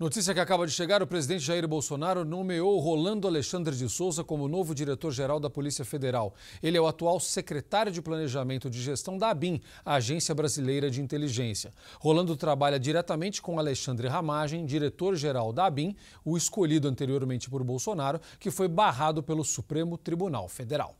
Notícia que acaba de chegar: o presidente Jair Bolsonaro nomeou Rolando Alexandre de Souza como novo diretor-geral da Polícia Federal. Ele é o atual secretário de Planejamento de Gestão da ABIN, a Agência Brasileira de Inteligência. Rolando trabalha diretamente com Alexandre Ramagem, diretor-geral da ABIN, o escolhido anteriormente por Bolsonaro, que foi barrado pelo Supremo Tribunal Federal.